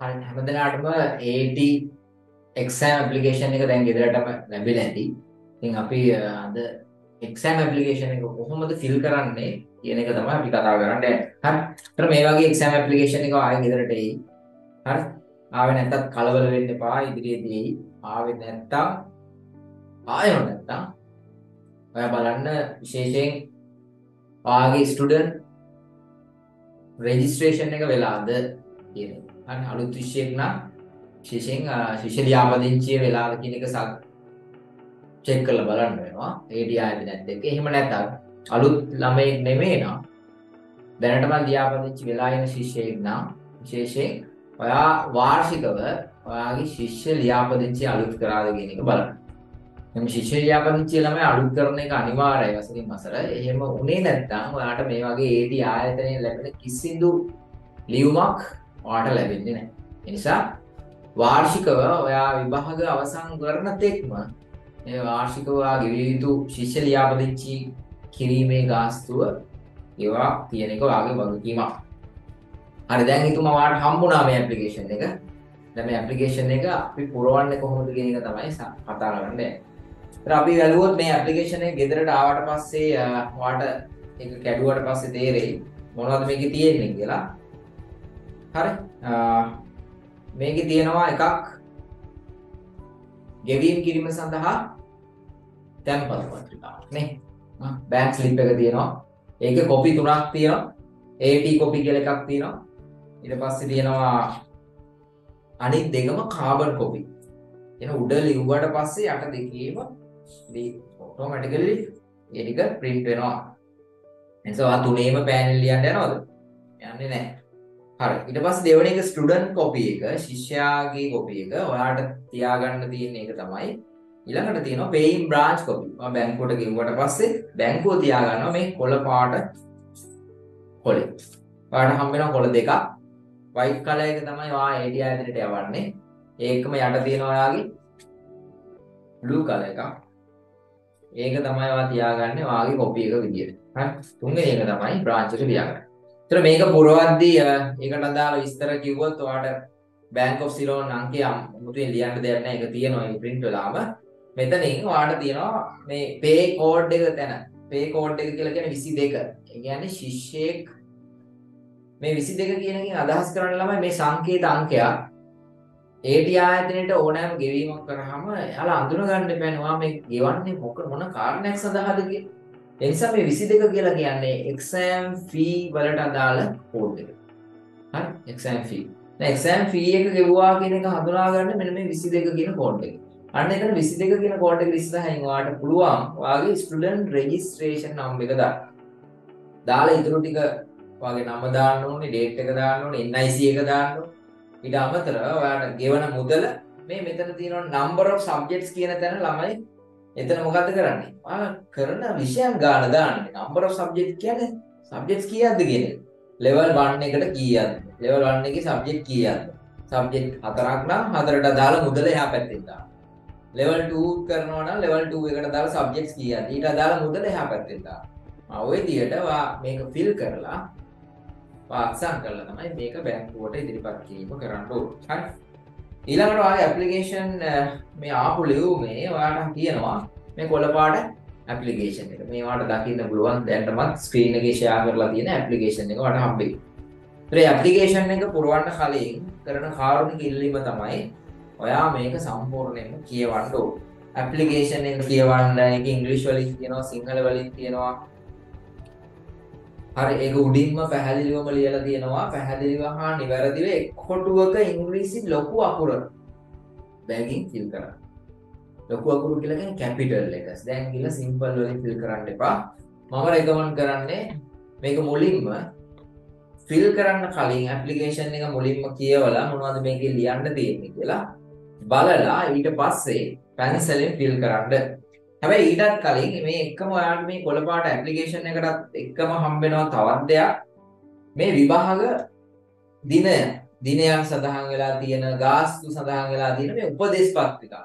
හරි හැමදෙනාටම AT exam application එක දැන් ගෙදරටම ලැබිලා ඇති. ඉතින් අපි අද exam application එක කොහොමද fill කරන්නේ කියන එක තමයි අපි කතා කරන්න යන්නේ. හරි. ඒතර මේ වගේ exam application එක ආයෙ ගෙදරට එයි. හරි. ආවේ නැත්තත් කලබල වෙන්න එපා ඉදිරියේදී එයි. ආවේ නැත්තම් ආයෙ නැත්තම් ඔයා බලන්න විශේෂයෙන් ඔයාගේ ස්ටුඩන්ට් රෙජිස්ට්‍රේෂන් එක වෙලාද කියන එක. හරි අලුත් විෂයක් නම් විශේෂයෙන් ශිෂ්‍ය ලියාපදිංචිය වෙලාද කියන එක සක් චෙක් කරලා බලන්න වෙනවා. ATI ආයතනයත් එක්ක. එහෙම නැත්නම් අලුත් ළමයෙක් නෙමෙයි නම් දැනටම ලියාපදිංචි වෙලා ඉන්න ශිෂ්‍යයෙක් නම් විශේෂයෙන් ඔයා වාර්ෂිකව ඔයාගේ ශිෂ්‍ය ලියාපදිංචි අලුත් කරාද කියන එක බලන්න. එම ශිෂ්‍ය ලියාපදිංචි ළමයි අලුත් කරන එක අනිවාර්යයි වසරින් වසර. එහෙම උනේ නැත්නම් ඔයාට මේ වගේ AT ආයතනයෙන් ලැබෙන කිසිදු ලියුමක් ඔයාට ලැබෙන්නේ නැහැ. ඒ නිසා වාර්ෂිකව ඔයා විභාග අවසන් කරන තෙක්ම ඒ වාර්ෂිකව ඔයා ගෙවිය යුතු ශිෂ්‍ය ලියාපදිංචි කිරීමේ ගාස්තුව ඒවා තියෙන එක ඔයාගේ වගකීමක්. හරි දැන් හිතුම වාට හම්බුණා මේ ඇප්ලිකේෂන් එක. දැන් මේ ඇප්ලිකේෂන් එක අපි පුරවන්නේ කොහොමද කියන එක තමයි කතා කරන්නේ. ඒත් අපි වැළුවොත් මේ ඇප්ලිකේෂන් එක ගෙදරට ආවට පස්සේ වාට ඒක කැඩුවට පස්සේ තේරෙයි මොනවද මේකේ තියෙන්නේ කියලා. හරි. මේක තියෙනවා එකක් ගෙවීම් කිරීම සඳහා තැන්පත් පත්‍රිකාවක් නේ. බෑන්ක් ස්ලිප් එක තියෙනවා. ඒක කොපි තුනක් තියෙනවා. AT කොපි කියලා එකක් තියෙනවා. ඊට පස්සේ තියෙනවා අනිත් දෙකම කාබන් කොපි එන උඩ ලිව්වට පස්සේ යට දෙකේම ඔටෝමැටිකලි ඒ ටික print වෙනවා. එනිසා තුනේම පෑනල් ලියන්න යනවද? යන්නේ නැහැ. හරි ඊට පස්සේ දෙවෙනි එක ස්ටුඩන්ට් කොපි එක ශිෂ්‍යයාගේ කොපි එක ඔයාට තියාගන්න තියෙන එක තමයි ඊළඟට තියෙනවා paying branch කොපි. මම බැංකුවට ගෙවුවට පස්සේ බැංකුව තියාගන්නවා මේ කොළ පාට කොලේ. ඔයාට හම්බ වෙනවා කොළ දෙකක්. white color එක තමයි ඔයා AT ආයතනයට යවන්නේ. ඒකම යට තියෙනවා ඔයාගේ blue color එකක්. ඒක තමයි ඔයා තියාගන්නේ ඔයාගේ කොපි එක විදියට. හරි. තුන්වෙනි එක තමයි branch එක තියාගන්නේ. තර මේක පුරවද්දී ඒකට අදාළ විස්තර කිව්වොත් ඔයාට බෑන්ක් ඔෆ් සිලෝන් අංකය මුතුවෙන් ලියන්න දෙයක් නැහැ ඒක තියෙනවා ඒ print වෙලාම. මෙතනින් ඔයාට තියෙනවා මේ pay code එක තැන. pay code එක කියලා කියන්නේ 22 ඒ කියන්නේ ශිෂ්‍යයෙක් මේ 22 කියන එකෙන් අදහස් කරන්න ළමයි මේ සංකේත අංකයක්. AT ආයතනයට ඕනෑම ගෙවීමක් කරාම එයාලා අඳුන ගන්න එපානේ ඔයා මේ ගෙවන්නේ මොක මොන කාරණයක් සඳහාද කියලා. එනිසා මේ 22 කියලා කියන්නේ exam fee වලට අදාළ කෝඩ් එක. හරි? exam fee. දැන් exam fee එක ගෙවුවා කියන එක හඳුනා ගන්න මෙන්න මේ 22 කියන කෝඩ් එක. අන්න එතන 22 කියන කෝඩ් එක ඉස්සරහින් ඔයාලට පුළුවන් ඔයාගේ student registration number එක දාන්න. දාලා ඉතුරු ටික ඔයාගේ නම දාන්න ඕනේ, date එක දාන්න ඕනේ, NIC එක දාන්න ඕනේ. ඊට අමතරව ඔයාලට ගෙවන මුදල මේ මෙතන තියෙනවා number of subjects කියන තැන ළමයි එතන මොකද කරන්නේ? ආ කරන විෂයන් ගාන දාන්නේ. number of subject කියන්නේ subjects කීයක්ද කියන එක. level 1 එකට කීයක්ද? level 1 එකේ subject කීයක්ද? subject හතරක් නම් හතරට අදාළ මුදල එහා පැත්තෙන් දාන්න. level 2 කරනවා නම් level 2 එකට අදාළ subjects කීයක්ද? ඊට අදාළ මුදල එහා පැත්තෙන් දාන්න. ආ ওই විදියට මේක fill කරලා වාක්සන් කරලා තමයි මේක බැංකුවට ඉදිරිපත් කිරීම කරන්න ඕනේ. හරි. ඊළඟට ඔයාගේ ඇප්ලිකේෂන් මේ ආපු ලියුමේ ඔයාට කියනවා මේ කොළපාට ඇප්ලිකේෂන් එක. මේ ඔයාලට දකින්න පුළුවන් දැන්ටමත් ස්ක්‍රීන් එකේ ෂෙයා කරලා තියෙන ඇප්ලිකේෂන් එක ඔයාලට හම්බෙයි. ඒ ඇප්ලිකේෂන් එක පුරවන්න කලින් කරන කාරුණික ඉල්ලීම තමයි ඔයා මේක සම්පූර්ණයෙන්ම කියවන්න ඕනේ. ඇප්ලිකේෂන් එක කියවන්න ඒක ඉංග්‍රීසි වලින් තියෙනවා සිංහල වලින් තියෙනවා හරි ඒක උඩින්ම පැහැදිලිවම ලියලා තියෙනවා පැහැදිලිව හා නිවැරදිව එක් කොටුවක ඉංග්‍රීසි ලොකු අකුර බැගින් ෆිල් කරන්න. ලොකු අකුරු කියලා කියන්නේ කැපිටල් letters. දැන් ගිහලා සිම්පල් වලින් ෆිල් කරන්න එපා. මම රෙකමන්ඩ් කරන්නේ මේක මුලින්ම ෆිල් කරන්න කලින් ඇප්ලිකේෂන් එක මුලින්ම කියවලා මොනවද මේකේ ලියන්න තියෙන්නේ කියලා බලලා ඊට පස්සේ පැන්සලෙන් ෆිල් කරන්න. හැබැයි ඊටත් කලින් මේ එක්කම ඔයාලට මේ කොළපාට ඇප්ලිකේෂන් එකටත් එක්කම හම්බෙනවා තවත් දෙයක්. මේ විභාග දිනය දිනයක් සඳහන් වෙලා තියෙන ගාස්තු සඳහන් වෙලා තියෙන මේ උපදේශ පත්‍රිකා.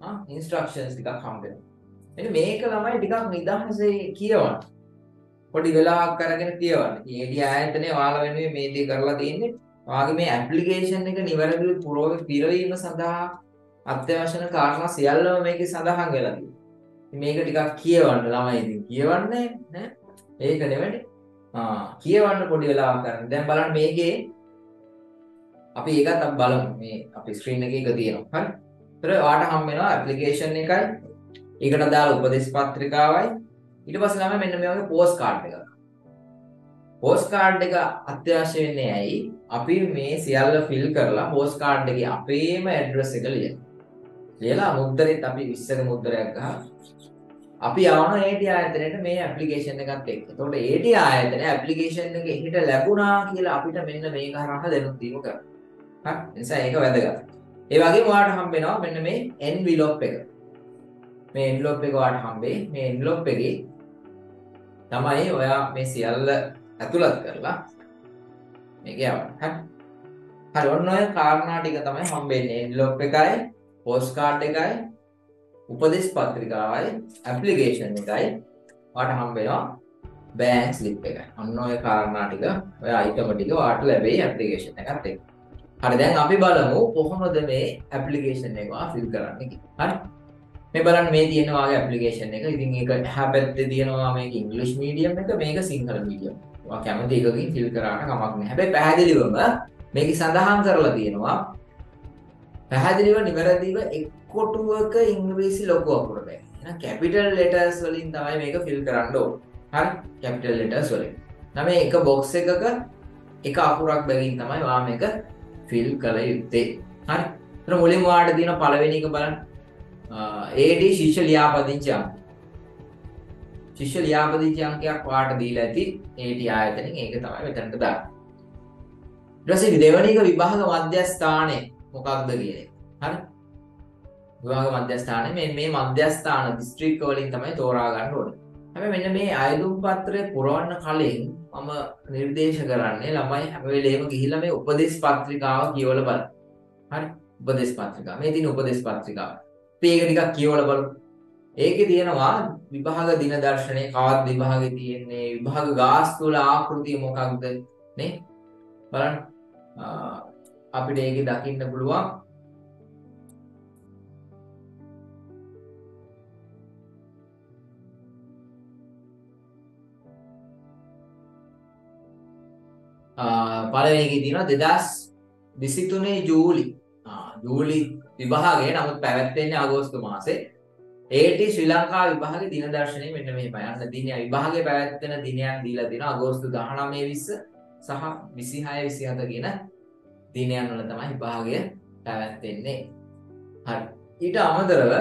ආ ඉන්ස්ට්‍රක්ෂන්ස් ටිකක් හම්බෙනවා. එන්න මේක ළමයි ටිකක් නිදහසේ කියවන්න. පොඩි වෙලාවක් අරගෙන කියවන්න. ඉතින් ඒඩි ආයතනයේ ඔයාලා වෙනුවෙන් මේ දේ කරලා තියෙන්නේ වාගේ මේ ඇප්ලිකේෂන් එක නිවැරදිව පුරව පිරවීම සඳහා අත්‍යවශ්‍ය කරන කාරණා සියල්ලම මේකේ සඳහන් වෙලා තියෙනවා. මේක ටිකක් කියවන්න ළමයි ඉතින් කියවන්නේ ඈ ඒක නෙවෙයි. ආ කියවන්න පොඩි වෙලාවක් ගන්න. දැන් බලන්න මේකේ අපි ඒකත් අපි බලමු මේ අපි ස්ක්‍රීන් එකේ එක තියෙනවා. හරි. ඒතර ඔයාලට හම් වෙනවා ඇප්ලිකේෂන් එකයි ඒකට දාලා උපදේශ පත්‍රිකාවයි ඊට පස්සේ ළමයි මෙන්න මේ වගේ පෝස්ට් කාඩ් එකක්. පෝස්ට් කාඩ් එක අත්‍යවශ්‍ය වෙන්නේ ඇයි? අපි මේ සියල්ල ෆිල් කරලා පෝස්ට් කාඩ් එකේ අපේම ඇඩ්‍රස් එක ලියනවා. ලියලා මුද්දරෙත් අපි 20ක මුද්දරයක් ගහලා අපි යවන AT ආයතනයට මේ ඇප්ලිකේෂන් එකත් එක්ක. එතකොට AT ආයතනය ඇප්ලිකේෂන් එක එහිට ලැබුණා කියලා අපිට මෙන්න මේක හරහා දැනුම් දීම කරනවා. හරි. නිසා ඒක වැදගත්. ඒ වගේම ඔයාලට හම්බ වෙනවා මෙන්න මේ envelope එක. මේ envelope එක ඔයාලට හම්බෙයි. මේ envelope එකේ තමයි ඔයා මේ සියල්ල ඇතුළත් කරලා මේක යවන්න. හරි. හරි ඔන්න ඔය කාරණා ටික තමයි හම්බෙන්නේ. envelope එකයි, post card එකයි, උපදෙස් පත්‍රිකාවයි, application එකයි ඔයාලට හම්බ වෙනවා බෑන්ක් ස්ලිප් එකයි. ඔන්න ඔය කාරණා ටික ඔය item ටික ඔයාලට ලැබෙයි application එකත් එක්ක. හරි දැන් අපි බලමු කොහොමද මේ ඇප්ලිකේෂන් එක ෆිල් කරන්න කියලා. හරි. මේ බලන්න මේ තියෙන වාගේ ඇප්ලිකේෂන් එක. ඉතින් ඒක එහා පැත්තේ තියෙනවා මේක ඉංග්‍රීසි මීඩියම් එක මේක සිංහල මීඩියම්. ඔයා කැමති එකකින් ෆිල් කරාට කමක් නැහැ. හැබැයි පැහැදිලිවම මේක සඳහන් කරලා තියෙනවා පැහැදිලිව නිවැරදිව එක් කොටුවක ඉංග්‍රීසි ලොකු අකුර බෑ. එහෙනම් කැපිටල් ලෙටර්ස් වලින් තමයි මේක ෆිල් කරන්න ඕනේ. හරි? කැපිටල් ලෙටර්ස් වලින්. නම් මේ එක බොක්ස් එකක එක අකුරක් බැගින් තමයි ඔයා මේක ෆිල් කළ යුත්තේ. හරි? එතන මුලින්ම ඔයාලට තියෙන පළවෙනි එක බලන්න. AD ශිෂ්‍ය ලියාපදිංචි අංක. ශිෂ්‍ය ලියාපදිංචි අංකයක් ඔයාලට දීලා ඇති AD ආයතනෙන් ඒක තමයි මෙතනට දාන්නේ. ඊට පස්සේ දෙවෙනි එක විභාග මධ්‍යස්ථානය මොකක්ද කියන එක. හරි? විභාග මධ්‍යස්ථානය මේ මේ මධ්‍යස්ථාන දිස්ත්‍රික්ක වලින් තමයි තෝරා ගන්න ඕනේ. හැබැයි මෙන්න මේ අයදුම් පත්‍රය පුරවන්න කලින් මම නිර්දේශ කරන්නේ ළමයි හැම වෙලේම ගිහිල්ලා මේ උපදේශ පත්‍රිකාව කියවලා බලන්න. හරි? උපදේශ පත්‍රිකාව. මේ තියෙන උපදේශ පත්‍රිකාව. අපි ඒක ටිකක් කියවලා බලමු. ඒකේ තියෙනවා විභාග දින දර්ශනය කවද්ද විභාගේ තියෙන්නේ විභාග ගාස්තු වල ආකෘතිය මොකක්ද නේ? බලන්න. අපිට ඒක දකින්න පුළුවන්. පළවෙනි තියෙනවා 2023 ජූලි. ජූලි විභාගය නමුත් පැවැත්වෙන්නේ අගෝස්තු මාසේ. ඒට ශ්‍රී ලංකා විභාග දින දර්ශනය මෙන්න මේ පයන්න දිනය විභාගය පැවැත්වෙන දිනයක් දීලා දින අගෝස්තු 19 විස්ස සහ 26 27 කියන දිනයන් වල තමයි විභාගය පැවැත්වෙන්නේ. හරි. ඊට අමතරව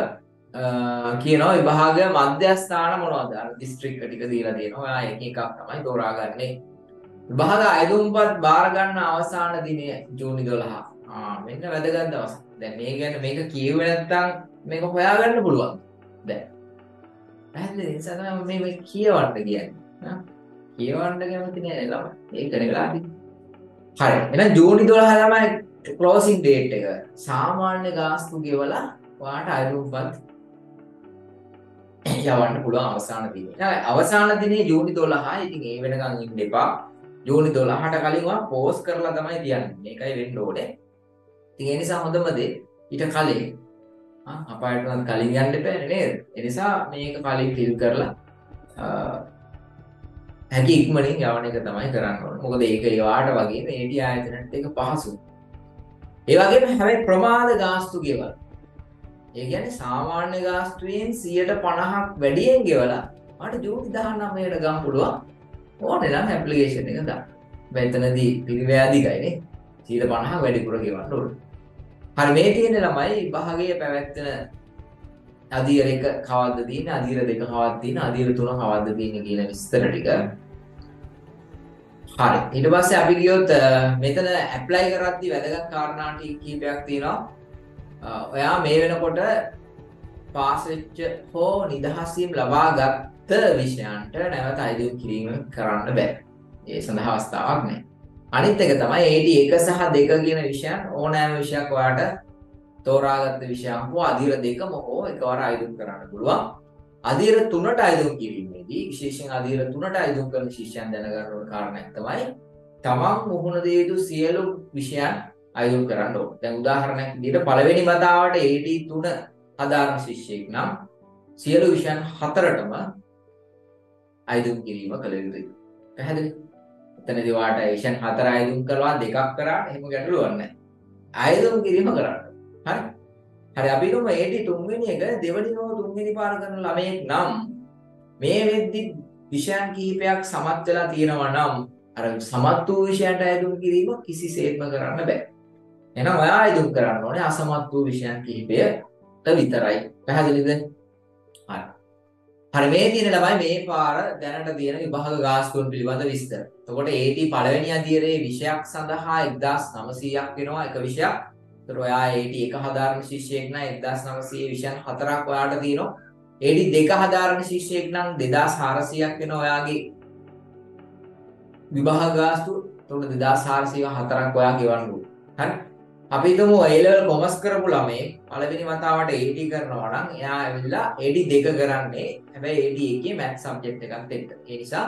කියනවා විභාග මධ්‍යස්ථාන මොනවද? අර දිස්ත්‍රික්ක ටික දීලා තියෙනවා ඔයා එක එකක් තමයි තෝරාගන්නේ. විභාග අයදුම්පත් බාර ගන්න අවසාන දිනය ජූනි 12 ආ මෙන්න වැදගත් දවස්. දැන් මේ ගැන මේක කියුවේ නැත්නම් මේක හොයාගන්න පුළුවන්. දැන් පැහැදිලි නිසා තමයි මේ මේ කියවන්න කියන්නේ. කියවන්න කැමති නෑ ළමයි. ඒකනේ වෙලා තියෙන්නේ හරි එහෙනම් ජූනි 12 තමයි ක්ලෝසින් ඩේට් එක සාමාන්‍ය ගාස්තු ගෙවලා ඔයාට අයදුම්පත් යවන්න පුළුවන් අවසාන දිනේ. අවසාන දිනේ ජූනි 12 ඉතින් ඒ වෙනකන් ඉන්න එපා. ජූනි 12ට කලින් ඔයා පෝස්ට් කරලා තමයි තියන්නේ. මේකයි වෙන්න ඕනේ. ඉතින් ඒ නිසා හොඳම දේ ඊට කලින් අපායටවත් කලින් යන්න එපා නේද? ඒ නිසා මේක කලින් ෆිල් කරලා හැකි ඉක්මනින් යවන එක තමයි කරන්න ඕනේ. මොකද ඒක ඒවාට වගේ මේටි ආයතනට ඒක පහසු. ඒ වගේම හැබැයි ප්‍රමාද ගාස්තු ගෙවල්. ඒ කියන්නේ සාමාන්‍ය ගාස්තුවෙන් 150ක් වැඩියෙන් ගෙවලා මට ජූනි 19ට ගම් පුළුවන් ඕනේ නම් ඇප්ලිකේෂන් එක දාන්න. මෙතනදී පිරිවැදිකයිනේ 150ක් වැඩිපුර ගෙවන්න ඕනේ. හරි මේ තියෙන ළමයි විභාගයේ පැවැත්වෙන අධීර එක කවද්ද තියෙන්නේ අධීර දෙක කවද්ද තියෙන්නේ අධීර තුන කවද්ද තියෙන්නේ කියන විස්තර ටික හරි. ඊට පස්සේ අපි ගියොත් මෙතන ඇප්ලයි කරද්දී වැදගත් කාරණා කීපයක් තියෙනවා. ඔයා මේ වෙනකොට පාස් වෙච්ච හෝ නිදහසීම් ලබා ගත්ත විෂයන්ට නැවත අයිතිම් කිරීම කරන්න බෑ. ඒ සඳහා අවස්ථාවක් නෑ. අනිත් එක තමයි ඒඩ එක සහ දෙක කියන විෂයන් ඕනෑම විෂයක් ඔයාට තෝරාගත්ත විෂයන් හෝ අධීර දෙකම හෝ එකවර අයිදුම් කරන්න පුළුවන්. අධීර තුනට අයිදුම් කිරීමේදී විශේෂෙන් අධීර තුනට අයිදුම් කරන ශිෂ්‍යයන් දැනගන්න ඕන කාරණයක් තමයි තමන් මුහුණ දිය යුතු සියලු විෂයන් අයුම් කරන්න ඕන. දැන් උදාහරණයක් විදිහට පළවෙනි වතාවට AD3 හදාරන ශිෂ්‍යයෙක් නම් සියලු විෂයන් හතරටම අයදුම් කිරීම කළ යුතුයි. පැහැදිලි? එතනදී වාට විෂයන් හතර අයදුම් කළා දෙකක් කරා එහෙම ගැටලුවක් නැහැ. අයදුම් කිරීම කරන්න. හරි? හරි අපි හිතමු AD තුන්වෙනි එක දෙවෙනි හෝ තුන්වෙනි පාර කරන ළමයෙක් නම් මේ වෙද්දි විෂයන් කිහිපයක් සමත් වෙලා තියෙනවා නම් අර සමත් වූ විෂයන්ට අයදුම් කිරීම කිසිසේත්ම කරන්න බෑ. එහෙනම් ඔයා අයදුම් කරන්න ඕනේ අසමත් වූ විෂයන් කිහිපයට විතරයි. පැහැදිලිද? හරි. හරි මේ තියෙන ළමයි මේ පාර දැනට තියෙන විභාග ගාස්තුන් පිළිබඳ විස්තර. එතකොට AT පළවෙනි අධීරයේ විෂයක් සඳහා 1900ක් වෙනවා එක විෂයක්. එතකොට ඔයා AT එක හදාරන ශිෂ්‍යයෙක් නම් 1900 විෂයන් හතරක් ඔයාට තියෙනවා. AT දෙක හදාරන ශිෂ්‍යයෙක් නම් 2400ක් වෙනවා ඔයාගේ විභාග ගාස්තු. එතකොට 2404ක් ඔයා ගෙවන්න ඕනේ. හරි. අපි හිතමු A level කොමර්ස් කරපු ළමයෙක් පළවෙනි වතාවට AD කරනවා නම් එයා ඇවිල්ලා AD දෙක කරන්නේ හැබැයි AD එකේ math subject එකත් එක්ක. ඒ නිසා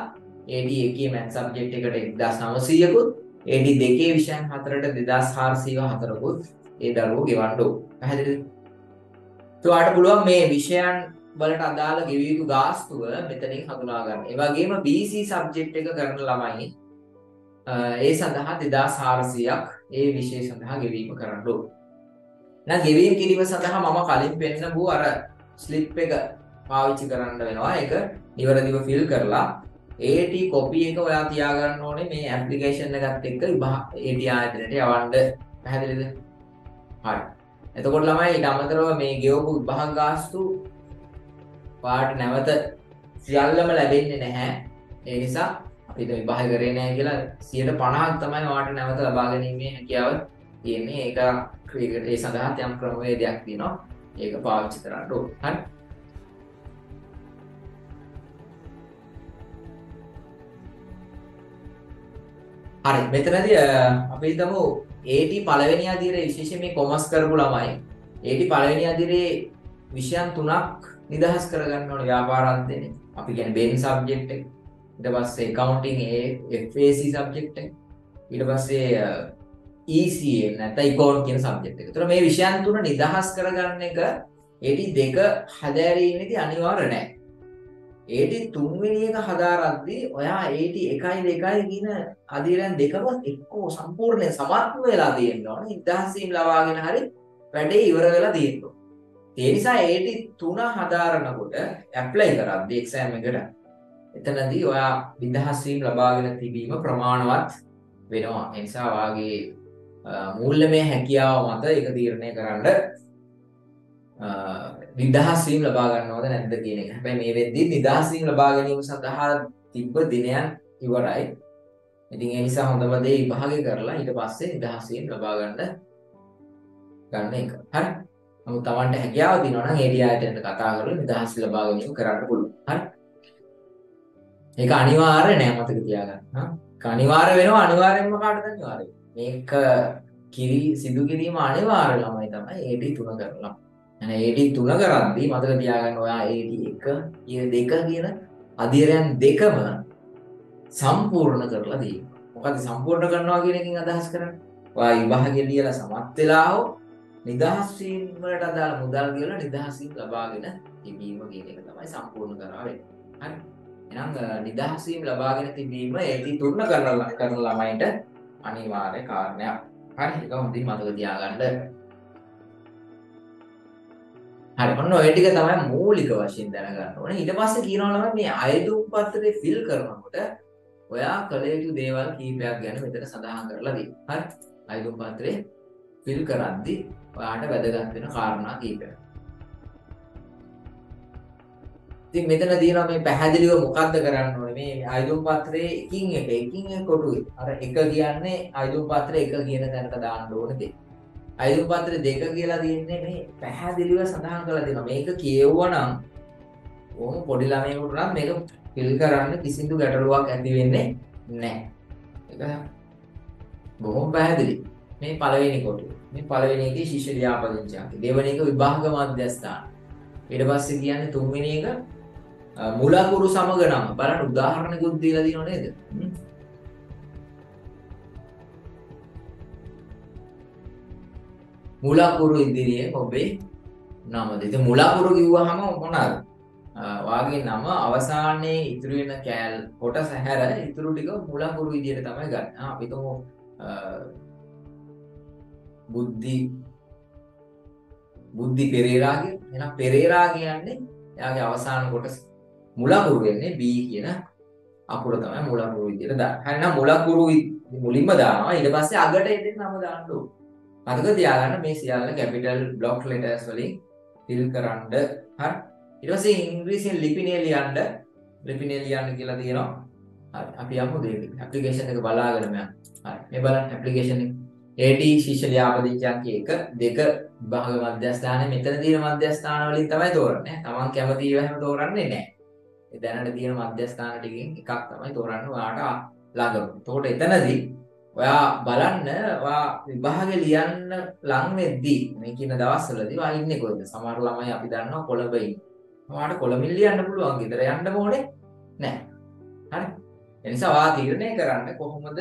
AD එකේ math subject එකට 1900කුත් AD දෙකේ විෂයන් හතරට 2404කුත් ඒ දරුවෝ ගෙවන්න ඕන. පැහැදිලිද? ඔයාට පුළුවන් මේ විෂයන් වලට අදාළ ගෙවිය යුතු ගාස්තුව මෙතනින් හඳුනා ගන්න. ඒ වගේම BC subject එක කරන ළමයි ඒ සඳහා 2400ක් ඒ විෂය සඳහා ගෙවීම කරන්න ඕන. එහෙනම් ගෙවීම කිරීම සඳහා මම කලින් පෙන්නපු අර ස්ලිප් එක පාවිච්චි කරන්න වෙනවා. ඒක නිවැරදිව ෆිල් කරලා AT කොපි එක ඔයා තියාගන්න ඕනේ මේ ඇප්ලිකේෂන් එකත් එක්ක AT ආයතනයට යවන්න. පැහැදිලිද? හරි. එතකොට ළමයි ඊට අමතරව මේ ගෙවපු විභාග ගාස්තු පාට නැවත සියල්ලම ලැබෙන්නේ නැහැ. ඒ නිසා අපිට විභාග කරේ නැහැ කියලා 150ක් තමයි ඔයාලට නැවත ලබා ගැනීමේ හැකියාව තියෙන්නේ. ඒක ක්‍රිකට් ඒ සඳහා යම් ක්‍රමවේදයක් තියෙනවා. ඒක පාවිච්චි කරන්න ඕන. හරි. හරි මෙතනදී අපි හිතමු AT පළවෙනි අදියරේ විශේෂයෙන් මේ කොමර්ස් කරපු ළමයි AT පළවෙනි අදියරේ විෂයන් තුනක් නිදහස් කරගන්න ඕනේ ව්‍යාපාර අධ්‍යයනයේ. අපි කියන්නේ බේන් සබ්ජෙක්ට් එක. ඊට පස්සේ accounting ඒ FAC සබ්ජෙක්ට් එක. ඊට පස්සේ uh, ECA නැත්නම් econ කියන සබ්ජෙක්ට් එක. ඒතර මේ විෂයන් තුන නිදහස් කරගන්න එක AT දෙක හදාරීමේදී අනිවාර්ය නැහැ. AT තුන්වෙනි එක හදාරද්දී ඔයා AT 1යි 2යි කියන අධීරයන් දෙකම එක්කෝ සම්පූර්ණයෙන් සමත්ම වෙලා තියෙන්න ඕනේ. නිදහසීම් ලබාගෙන හරි වැඩේ ඉවර වෙලා තියෙන්න ඕනේ. ඒ නිසා AT 3 හදාරනකොට ඇප්ලයි කරද්දී එක්සෑම් එකට එතනදී ඔයා නිදහස්වීම් ලබාගෙන තිබීම ප්‍රමාණවත් වෙනවා. ඒ නිසා වාගේ මූල්‍යමය හැකියාව මත ඒක තීරණය කරන්න නිදහස්වීම් ලබා ගන්නවද නැද්ද කියන එක. හැබැයි මේ වෙද්දී නිදහස්වීම් ලබා ගැනීම සඳහා තිබ්බ දිනයන් ඉවරයි. ඉතින් ඒ නිසා හොඳම දේ විභාගය කරලා ඊට පස්සේ නිදහස්වීම් ලබා ගන්න ගන්න එක. හරි. නමුත් Tamanට හැකියාව තියෙනවා නම් ඒරියාට එන්න කතා කරලා නිදහස් ලබා ගැනීම කරන්න පුළුවන්. හරි. ඒක අනිවාර්ය නෑ මතක තියාගන්න. අනිවාර්ය වෙනවා අනිවාර්යෙන්ම කාටද අනිවාර්ය. මේක කිරි සිදු කිරීම අනිවාර්ය ළමයි තමයි AD 3 කරලා. එන AD 3 කරද්දී මතක තියාගන්න ඔයා AD 1 කියන දෙක කියන අධීරයන් දෙකම සම්පූර්ණ කරලා දී. මොකද සම්පූර්ණ කරනවා කියන එකෙන් අදහස් කරන්නේ? ඔයා විභාගෙ ලියලා සමත් වෙලා හෝ නිදහස් වීම වලට අදාළ මුදල් කියලා නිදහස් වීම ලබාගෙන තිබීම කියන එක තමයි සම්පූර්ණ කරා වෙන්නේ. හරි. එනම් නිදහසීම් ලබාගෙන තිබීම ඒති තුරණ කරන කරන ළමයිට අනිවාර්ය කාරණයක් හරි එක හොඳින් මතක තියාගන්න හරි ඔන්න ඔය ටික තමයි මූලික වශයෙන් දැනගන්න ඕනේ. ඊට පස්සේ කියනවා ළමයි මේ අයදුම් පත්‍රේ ෆිල් කරනකොට ඔයා කළ යුතු දේවල් කීපයක් ගැන මෙතන සඳහන් කරලා තියෙනවා. හරි අයදුම් පත්‍රේ ෆිල් කරද්දී ඔයාට වැදගත් වෙන කාරණා කීපයක්. ඉතින් මෙතන තියෙනවා මේ පැහැදිලිව මොකද්ද කරන්න ඕනේ? මේ ආයුධ පත්‍රයේ එකින් එක එකින් එක කොටුයි අර එක කියන්නේ ආයුධ පත්‍රය එක කියන තැනට දාන්න ඕන දෙයක්. ආයුධ පත්‍රය දෙක කියලා තියෙන්නේ මේ පැහැදිලිව සඳහන් කරලා තියෙනවා. මේක කියවුවනම් ඕම පොඩි ළමයෙකුට නම් මේක ෆිල් කරන්න කිසිදු ගැටලුවක් ඇති වෙන්නේ නැහැ. ඒක බොහොම පැහැදිලි. මේ පළවෙනි කොටුව. මේ පළවෙනි එකේ ශිෂ්‍ය ලියාපදිංචි දෙවෙනි එක විභාග මධ්‍යස්ථාන. ඊට පස්සේ කියන්නේ තුන්වෙනි එක මුලකුරු සමග නම්. බලන්න උදාහරණකුත් දීලා තියෙනව නේද? මුලකුරු ඉදිරියේ ඔබේ නමද ඉතින් මුලකුරු කිව්වහම මොනවාද වාගේ නම අවසානයේ ඉතුරු වෙන කෑල් කොටස හැර ඉතුරු ටික මුලකුරු විදියට තමයි ගන්න. අපි තුමු බුද්ධි බුද්ධි පෙරේරාගේ එහෙනම් පෙරේරා කියන්නේ එයාගේ අවසාන කොටස මුලකුරු වෙන්නේ B කියන අකුර තමයි මුලකුරු විදියට දාන්න. හරි නම් මුලකුරු මුලින්ම දානවා ඊට පස්සේ අගට එදෙන්න නම දාන්න ඕනේ. මතක තියාගන්න මේ සියල්ල කැපිටල් බ්ලොක් ලෙටර්ස් වලින් ෆිල් කරන්න හරි. ඊට පස්සේ ඉංග්‍රීසියෙන් ලිපිනේ ලියන්න ලිපිනේ ලියන්න කියලා තියෙනවා. හරි අපි යමු දෙක. ඇප්ලිකේෂන් එක බලාගෙන යන්න. හරි. මේ බලන්න ඇප්ලිකේෂන් එක AT ශිෂ්‍ය ලියාපදිංචි අංක 1 2 විභාග මධ්‍යස්ථානයේ මෙතන තියෙන මධ්‍යස්ථාන වලින් තමයි තෝරන්නේ. Taman කැමති ඒවා හැම තෝරන්නේ නැහැ. ඒ දැනට තියෙන මධ්‍යස්ථාන ටිකෙන් එකක් තමයි තෝරන්න ඔයාට ළඟම. එතකොට එතනදී ඔයා බලන්න ඔයා විභාගේ ලියන්න ලං වෙද්දී මේ කියන දවස්වලදී ඔයා ඉන්නේ කොහෙද? සමහර ළමයි අපි දන්නවා කොළඹ ඉන්නේ. ඔයාට කොළඹින් ලියන්න පුළුවන්. ගෙදර යන්න ඕනේ නැහැ. හරි. ඒ නිසා ඔයා තීරණය කරන්න කොහොමද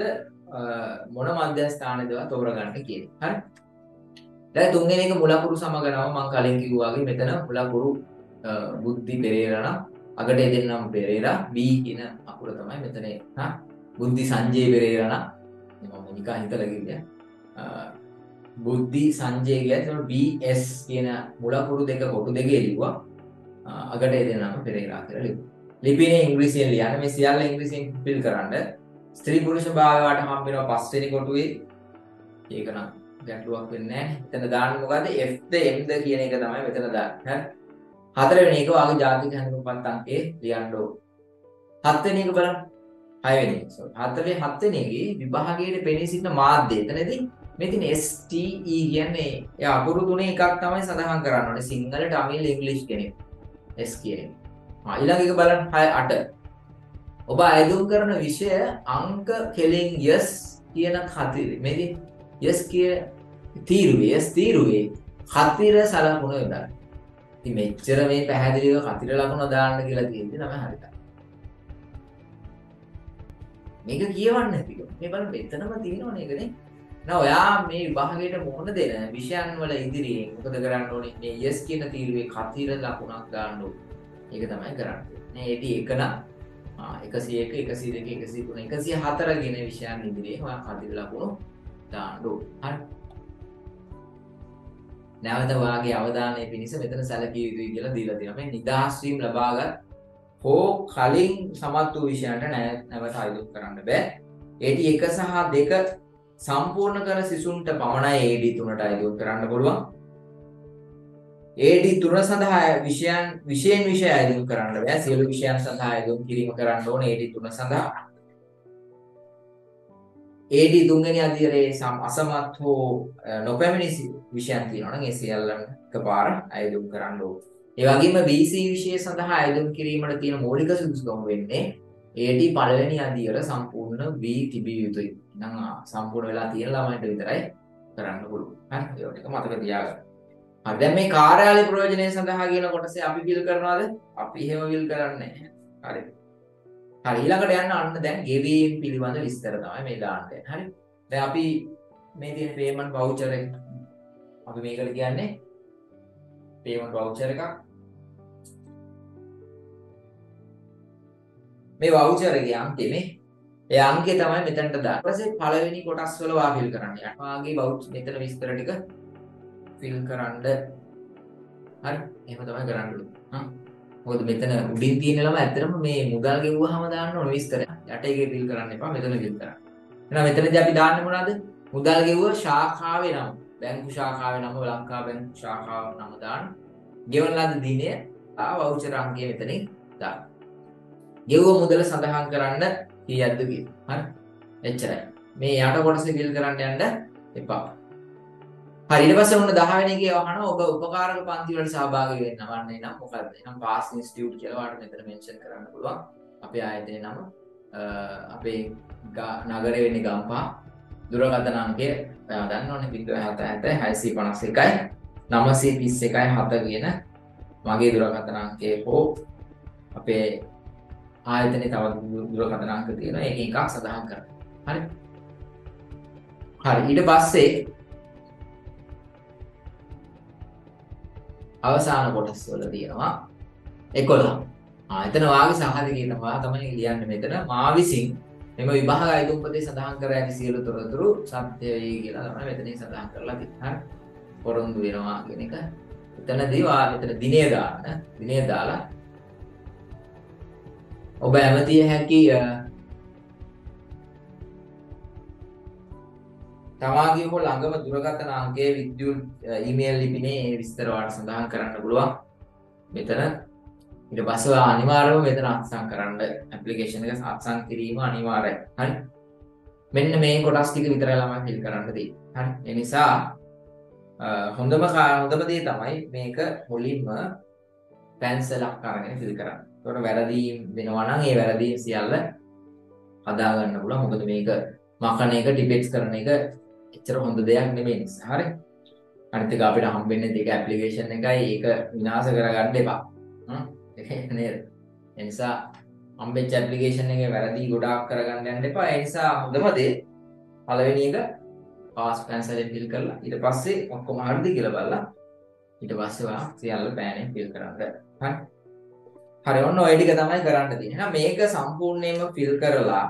මොන මධ්‍යස්ථානයද තෝරගන්න කියන්නේ. හරි. දැන් තුන්වෙනි එක මුලකුරු සමගනව මම කලින් කිව්වා වගේ මෙතන මුලකුරු බුද්ධි පෙරේරා නම් අගට දෙන්නම් පෙරේරා B කියන අකුර තමයි මෙතන හා බුද්ධි සංජය පෙරේරා නම් නිකා හිතලකින්න බුද්ධි සංජය කියල බස් කියන මුලපුරු දෙක කොටු දෙගේ ලිවා අකට එදනම පෙරේරා කරලි ලිපින ඉංග්‍රීසියෙන් ලියන මේ සියල්ල ඉංග්‍රීසින් පිල් කරන්න. ස්ත්‍රී පුරුෂ භාවට හම්බෙන පස්සෙන කොටුවේ. ඒකන ගැටලුවක් වෙන්න තැන දාන මොකද එද එම්ද කියන එක තමයි වෙතන දන්න. හතර වෙනක වගේ ජාතික හැඳුම් පත්තන්ගේ ලියන්ඩෝ හත්තනක බලන්න. 6 වෙනි එක sorry 47 වෙනි එකේ විභාගයේ පෙනී සිටින මාධ්‍ය එතනදී මෙතින STE කියන්නේ ඒ අකුරු තුනේ එකක් තමයි සඳහන් කරන්න ඕනේ සිංහල ටමිල් ඉංග්‍රීසි කෙනෙක් S කියන එක. ඊළඟ එක බලන්න 6 8 ඔබ අයදුම් කරන විෂය අංක කෙලින් yes කියන කතිරේ. මේදී yes කිය තීරුවේ yes තීරුවේ කතිර සලකුණ යොදන්න. ඉතින් මෙච්චර මේ පැහැදිලිව කතිර ලකුණ දාන්න කියලා තියෙන්නේ නම් හරියට. මේක කියවන්න නැතිව මේ බලන්න මෙතනම තියෙනව නේදනේ. නෑ ඔයා මේ විභාගයට මුහුණ දෙන විෂයන් වල ඉදිරියෙන් මොකද කරන්න ඕනේ මේ යස් කියන තීරුවේ කතිර ලකුණක් දාන්න ඕනේ. ඒක තමයි කරන්නේ. නේ ඒටි එක නම් එකසිය එක එකසි දෙක එකසි තුන එකසිය හතර ගෙන විෂයන් ඉදිරියේ ඔයා කතිර ලකුණු දාන්නු හරි නැවත වාගේ අවධානය පිණිස මෙතන සැලකිය යුතුයි කියලා දීලා තියෙනවා මේ නිදහස් වීම ලබාගත් හෝ කලින් සමත් වූ විෂයන්ට නැවත අයදුම් කරන්න බෑ. ඒටි එක සහ දෙක සම්පූර්ණ කර සිසුන්ට පමණයි ඒඩි තුනට අයදුම් කරන්න පුළුවන්. ඒඩි තුන සඳහා විෂයන් විෂයෙන් විෂය අයදුම් කරන්න බෑ. සියලු විෂයන් සඳහා අයදුම් කිරීම කරන්න ඕන ඒඩි තුන සඳහා. ඒඩි තුන්වෙනි අධීරයේ සම් අසමත් හෝ නොපැමිණි විෂයන් තියෙනවා නම් ඒ සියල්ලම එකපාර අයදුම් කරන්න ඕන. ඒ වගේම BC විෂය සඳහා අයදුම් කිරීමට තියෙන මූලික සුදුසුකම වෙන්නේ AD පළවෙනි අධීර සම්පූර්ණ B තිබිය යුතුයි. නම් සම්පූර්ණ වෙලා තියෙන ළමයින්ට විතරයි කරන්න පුළුවන්. හරි ඒක ටික මතක තියාගන්න. හරි දැන් මේ කාර්යාලය ප්‍රයෝජනය සඳහා කියන කොටසේ අපි බිල් කරනවද? අපි එහෙම බිල් කරන්නේ නැහැ. හරි. හරි ඊළඟට යන්න අන්න දැන් ගෙවීම් පිළිබඳ විස්තර තමයි මේ දාන්න යන්නේ. හරි. දැන් අපි මේ තියෙන පේමන්ට් වවුචර් එක අපි මේකට කියන්නේ පේමන්ට් වවුචර් එකක්. මේ වවුචර් එකේ අංකේ මේ ඒ අංකේ තමයි මෙතනට දාන්න. ඊට පස්සේ පළවෙනි කොටස් වල වා ෆිල් කරන්න. යාගේ වවුචර් මෙතන විස්තර ටික ෆිල් කරන්න. හරි. එහෙම තමයි කරන්න ඕනේ. මොකද මෙතන උඩින් තියෙන ළම ඇත්තටම මේ මුදල් ගෙවුවාම දාන්න ඕන විස්තර. යට එකේ ෆිල් කරන්න එපා මෙතන ෆිල් කරන්න. එහෙනම් මෙතනදී අපි දාන්නේ මොනවද? මුදල් ගෙවුව ශාඛාවේ නම. බැංකු ශාඛාවේ නම ලංකා බැංකු ශාඛාව නම දාන්න. ගෙවන ලද දිනය ආ වවුචර් අංකය මෙතනින් දාන්න. ගෙවුව මුදල සඳහන් කරන්න කීයක්ද කියලා. හරි. එච්චරයි. මේ යට කොටස ෆිල් කරන්න යන්න එපා. හරි ඊට පස්සේ ඔන්න 10 වෙනි එකේ අහනවා ඔබ උපකාරක පන්ති වලට සහභාගී වෙන්න වන්නේ නම් මොකද්ද? එහෙනම් පාස් ඉන්ස්ටිටියුට් කියලා ඔයාලට මෙතන මෙන්ෂන් කරන්න පුළුවන්. අපේ ආයතනයේ නම අපේ නගරේ වෙන්නේ ගම්පහ දුරකථන අංකය ඔයා දන්නවනේ 077 651 931 7 කියන මගේ දුරකථන අංකය හෝ අපේ ආයතනයේ තවත් දුරකථන අංක තියෙනවා ඒක එකක් සඳහන් කරන්න. හරි. හරි ඊට පස්සේ අවසාන කොටස් වල තියෙනවා 11. ආ එතන වාගේ සහතිකය තමයි තමයි ලියන්නේ මෙතන මා විසින් මෙම විභාග අයිදුම්පතේ සඳහන් කර ඇති සියලු තොරතුරු සත්‍ය වේ කියලා තමයි මෙතනින් සඳහන් කරලා තියෙන්නේ. හරි. පොරොන්දු වෙනවා කියන එක. එතනදී වා මෙතන දිනය දාන්න. දිනය දාලා ඔබ ඇමතිය හැකි තමාගේ හෝ ළඟම දුරකථන අංකයේ විද්‍යුත් ඊමේල් ලිපිනේ ඒ විස්තර වාට සඳහන් කරන්න පුළුවන්. මෙතන ඊට පස්සේ අනිවාර්යව මෙතන අත්සන් කරන්න ඇප්ලිකේෂන් එක අත්සන් කිරීම අනිවාර්යයි. හරි. මෙන්න මේ කොටස් ටික විතරයි ළමයි ෆිල් කරන්න තියෙන්නේ. හරි. ඒ නිසා හොඳම හොඳම දේ තමයි මේක මුලින්ම පැන්සලක් අරගෙන ෆිල් කරන්න. ඒකට වැරදීම් වෙනවා නම් ඒ වැරදීම් සියල්ල හදා ගන්න පුළුවන්. මොකද මේක මකන එක ටිපෙක්ස් කරන එක එච්චර හොඳ දෙයක් නෙමෙයි නිසා. හරි. අනිත් එක අපිට හම්බෙන්නේ දෙක ඇප්ලිකේෂන් එකයි ඒක විනාශ කරගන්න එපා. හ්ම් නේද? ඒ නිසා හම්බෙච්ච ඇප්ලිකේෂන් එකේ වැරදි ගොඩාක් කරගන්න යන්න එපා. ඒ නිසා හොඳම දේ පළවෙනි එක පාස් පැන්සලෙන් ෆිල් කරලා ඊට පස්සේ ඔක්කොම හරිද කියලා බලලා ඊට පස්සේ ඔයා සියල්ල පෑනෙන් ෆිල් කරන්න. හරි. හරි ඔන්න ඔය ටික තමයි කරන්න තියෙන්නේ. එහෙනම් මේක සම්පූර්ණයෙන්ම ෆිල් කරලා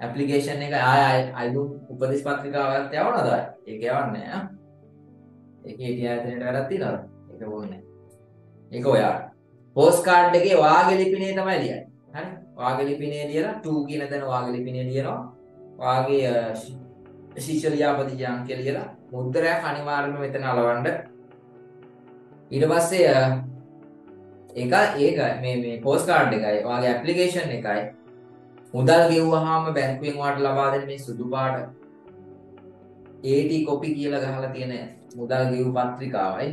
ඇප්ලිකේෂන් එක ආය අයිදුම් උපදෙස් පත්‍රිකාවක් යවනවද? ඒක යවන්නේ නෑ. ඒකේ ඉතිහාසයට වැඩක් තියනවද? ඒක ඕනේ. ඒක ඔයාට. පෝස්ට් කාඩ් එකේ වාගේ ලිපිනේ තමයි ලියන්නේ. හරි? වාගේ ලිපිනේ ලියලා 2 කියන තැන වාගේ ලිපිනේ ලියනවා. වාගේ ශිෂ්‍ය ලියාපදිංචි අංකය ලියලා මුද්‍රයක් අනිවාර්යයෙන්ම මෙතන අලවන්න. ඊට පස්සේ ඒක ඒක මේ මේ පෝස්ට් කාඩ් එකයි වාගේ ඇප්ලිකේෂන් එකයි මුදල් ගෙව්වහම බැංකුවෙන් වාට ලබා දෙන මේ සුදු පාට AT කොපි කියලා ගහලා තියෙන මුදල් ගෙව් පත්‍රිකාවයි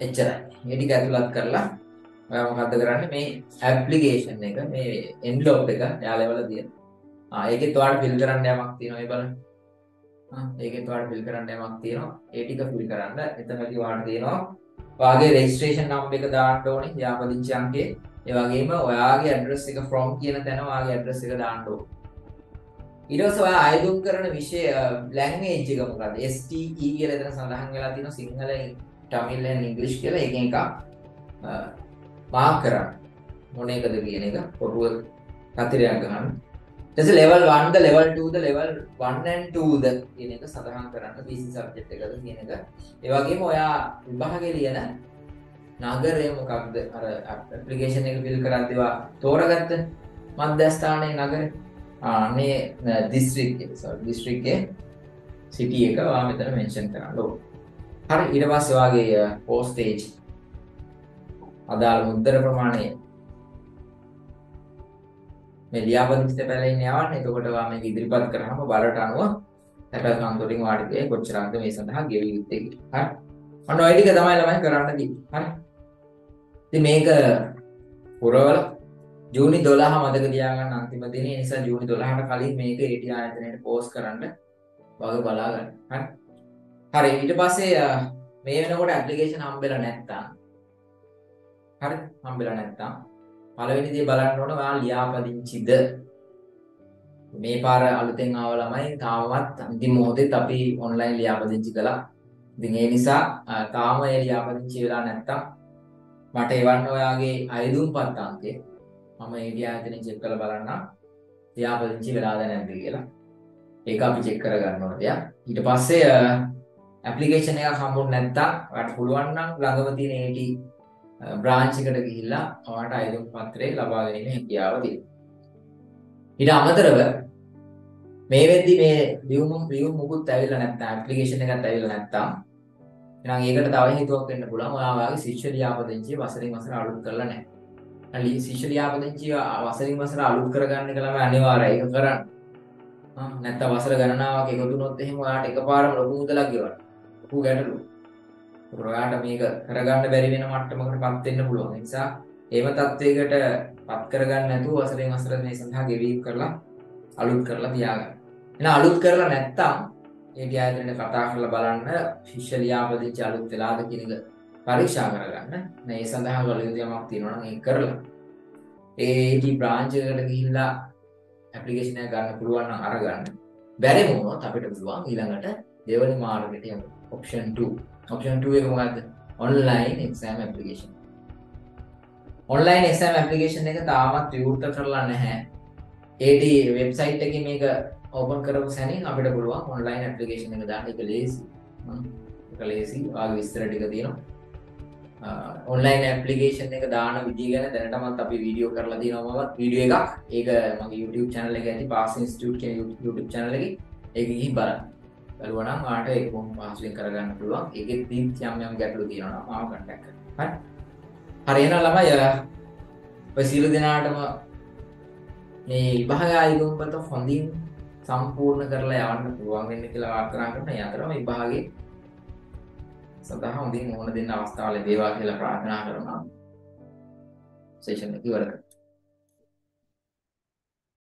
එච්චරයි. මේ ටික ඇතුළත් කරලා ඔයා මොකද්ද කරන්නේ මේ ඇප්ලිකේෂන් එක මේ එන්වලොප් එක එයා ලෙවල තියෙන. ආ ඒකෙත් ඔයාලට ෆිල් කරන්න යමක් තියෙනවා ඒ බලන්න. ආ ඒකෙත් ඔයාලට ෆිල් කරන්න යමක් තියෙනවා. ඒ ටික ෆිල් කරන්න එතනදී ඔයාලට තියෙනවා ඔයාගේ රෙජිස්ට්‍රේෂන් නම්බර් එක දාන්න ඕනේ යාපදිංචි අංකේ. ඒ වගේම ඔයාගේ ඇඩ්‍රස් එක from කියන තැන ඔයාගේ ඇඩ්‍රස් එක දාන්න ඕනේ. ඊට පස්සේ ඔයා ආයුම් කරන විෂය ලැන්ග්වේජ් එක මොකද්ද? STE කියලා එතන සඳහන් වෙලා තියෙනවා සිංහල ටමිල් and ඉංග්‍රීසි කියලා එකෙන් එකක් මාක් කරන්න මොන එකද කියන එක පොටුව කතිරයක් ගහන්න ටස ලෙවල් වන්ද ලෙවල් ටද ලෙවල් වන්නන් ටූද කියන එක සඳහන් කරන්න පිසි සබ්ජෙට් එකද කියන එක. ඒවගේම ඔයා විභාග ලියන නගරය මොකක්ද? අර ඇපලිකේෂන් එක පිල් කරත්තිවා තෝරගත්ත මධ්‍යස්ථානය නගර ආනේ දිස්ත්‍රික් දිස්ත්‍රික්කේ සිටිය එක වා මෙතන මෙන්ෂන් කරන්න ලෝ හරි ඉට පස්සවාගේ පෝස්ටේජ් අදාළ මුද්දර ප්‍රමාණය මේ ලියාපදිංචිත පැලෙන් යවන්න එතකොට මේක ඉදිරිපත් කරාම බලට අනුව හැබැයි කන්තෝටින් වාඩිකේ කොච්චරක්ද මේ සඳහා ගෙවිය යුත්තේ කියලා. හරි. ඔන්න ඔය ටික තමයි ළමයි කරන්න තියෙන්නේ. හරි. ඉතින් මේක පුරවල ජූනි 12 මතක තියාගන්න අන්තිම දිනේ නිසා ජූනි 12ට කලින් මේක AT ආයතනයට පෝස්ට් කරන්න වගේ බලා ගන්න. හරි. හරි ඊට පස්සේ මේ වෙනකොට ඇප්ලිකේෂන් හම්බෙලා නැත්තම් හරි හම්බෙලා නැත්තම් පළවෙනි දේ බලන්න ඕන ඔයා ලියාපදිංචිද මේ පාර අලුතෙන් ආව ළමයි තාමත් අන්තිම මොහොතේත් අපි ඔන්ලයින් ලියාපදිංචි කළා. ඉතින් ඒ නිසා තාම ඒ ලියාපදිංචි වෙලා නැත්තම් මට එවන්න ඔයාගේ අයදුම්පත් අංකය මම ඒ ආයතනයෙන් චෙක් කරලා බලන්න ලියාපදිංචි වෙලාද නැද්ද කියලා. ඒක අපි චෙක් කරගන්න ඕන දෙයක්. ඊට පස්සේ ඇප්ලිකේෂන් එකක් හම්බුනේ නැත්තම් ඔයාලට පුළුවන් නම් ළඟම තියෙන AT බ්‍රාංච් එකට ගිහිල්ලා ඔයාලට අයදුම් පත්‍රය ලබා ගැනීම හැකියාව තියෙනවා. ඊට අමතරව මේ වෙද්දි මේ ලියුම් ලියුම් මුකුත් ඇවිල්ලා නැත්නම් ඇප්ලිකේෂන් එකක් ඇවිල්ලා නැත්නම් එහෙනම් ඒකට තව හේතුවක් වෙන්න පුළුවන් ඔයා වාගේ ශිෂ්‍ය ලියාපදිංචිය වසරින් වසර අලුත් කරලා නැහැ. අලි ශිෂ්‍ය ලියාපදිංචිය වසරින් වසර අලුත් කරගන්න එක ළමයි අනිවාර්යයි ඒක කරන්න. ආ නැත්නම් වසර ගණනාවක් එකතු වුණොත් එහෙම ඔයාට එකපාරම ලොකු මුදලක් ගෙවන්න. ලොකු ගැටලු. ඔයාට මේක කරගන්න බැරි වෙන මට්ටමකට පත් වෙන්න පුළුවන්. ඒ නිසා ඒව තත්වයකට පත් කරගන්න නැතුව වසරෙන් වසර මේ සඳහා ගෙවීම් කරලා අලුත් කරලා තියාගන්න. එහෙනම් අලුත් කරලා නැත්තම් ඒ ගෑදරට කතා කරලා බලන්න ශිෂ්‍ය ලියාපදිංචි අලුත් වෙලාද කියන එක පරීක්ෂා කරගන්න. මේ සඳහා කළ යුතු යමක් තියෙනවා නම් ඒක කරලා ඒ AT බ්‍රාන්ච් එකට ගිහිල්ලා ඇප්ලිකේෂන් එක ගන්න පුළුවන් නම් අරගන්න. බැරි වුණොත් අපිට පුළුවන් ඊළඟට දෙවනි මාර්ගයට යමු ඔප්ෂන් 2 ඔප්ෂන් 2 එක මොකද්ද? Online exam application online exam application එක තාමත් විවෘත කරලා නැහැ. ඒට වෙබ්සයිට් එක මේක ඕපන් කරපු සැනින් අපිට පුළුවන් ඔන්ලයින් ඇප්ලිකේෂන් එක දාන්න. එක ලේසි එක ලේසි ආගේ විස්තර ටික තියෙනවා. ඔන්ලයින් ඇපලිකේෂන් එක දාන විදි ගැන දැනටමත් අපි වීඩියෝ කරලා තිනවමත් වීඩිය එකක්. ඒක මගේ YouTube චැනල එක ඇති පාස ඉස්ටියුට් YouTube චැනල එක. ඒක ගිහි බලන්න. බලුවනම් ආට එක්ම පහසුවෙන් කරගන්න පුළුවන්. ඒක තිීත් යම් යම් ගැටලු තියෙනවා මාව කටක් හරින ළමයි ඔය සියලු දෙනාටම මේ විභාගායකුම්පත හොඳින් සම්පූර්ණ කරලා යවන්න පුළුවන් වෙන්න කියලා වාර්තනා කරන යතරම විභාගේ සඳහා හොඳින් මුහුණ දෙන්න අවස්ථාව ලැබේවා කියලා ප්‍රාර්ථනා කරනවා. සේෂන් එක ඉවර කරනවා